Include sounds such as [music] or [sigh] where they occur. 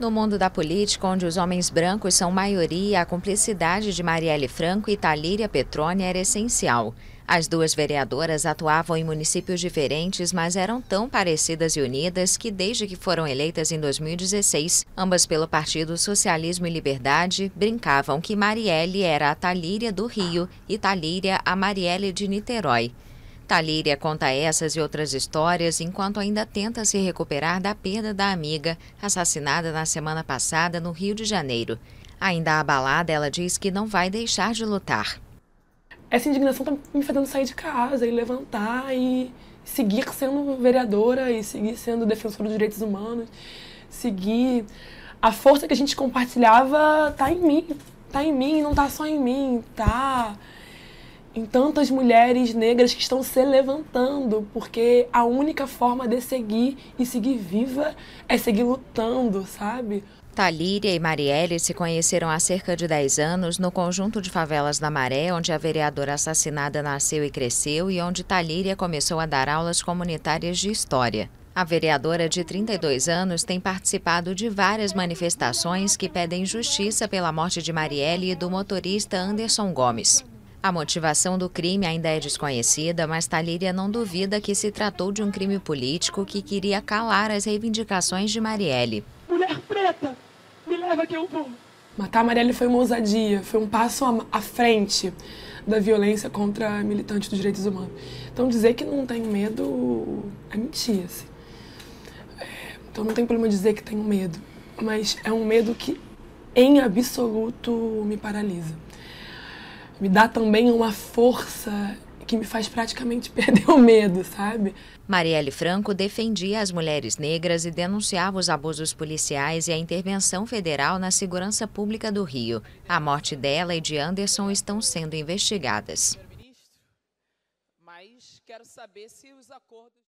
No mundo da política, onde os homens brancos são maioria, a cumplicidade de Marielle Franco e Talíria Petroni era essencial. As duas vereadoras atuavam em municípios diferentes, mas eram tão parecidas e unidas que, desde que foram eleitas em 2016, ambas pelo Partido Socialismo e Liberdade, brincavam que Marielle era a Talíria do Rio e Talíria a Marielle de Niterói. Talíria conta essas e outras histórias enquanto ainda tenta se recuperar da perda da amiga, assassinada na semana passada no Rio de Janeiro. Ainda abalada, ela diz que não vai deixar de lutar. Essa indignação está me fazendo sair de casa e levantar e seguir sendo vereadora e seguir sendo defensora dos direitos humanos, seguir a força que a gente compartilhava está em mim, está em mim, não está só em mim, tá em tantas mulheres negras que estão se levantando, porque a única forma de seguir e seguir viva é seguir lutando, sabe? Talíria e Marielle se conheceram há cerca de 10 anos no conjunto de favelas da Maré, onde a vereadora assassinada nasceu e cresceu e onde Talíria começou a dar aulas comunitárias de história. A vereadora de 32 anos tem participado de várias manifestações que pedem justiça pela morte de Marielle e do motorista Anderson Gomes. A motivação do crime ainda é desconhecida, mas Talíria não duvida que se tratou de um crime político que queria calar as reivindicações de Marielle. Mulher preta, me leva que eu vou. Matar a Marielle foi uma ousadia, foi um passo à frente da violência contra militantes dos direitos humanos. Então dizer que não tenho medo é mentir, assim. É, então não tem problema dizer que tenho medo, mas é um medo que em absoluto me paralisa me dá também uma força que me faz praticamente [laughs] perder o medo, sabe? Marielle Franco defendia as mulheres negras e denunciava os abusos policiais e a intervenção federal na segurança pública do Rio. A morte dela e de Anderson estão sendo investigadas. Mas quero saber se os acordos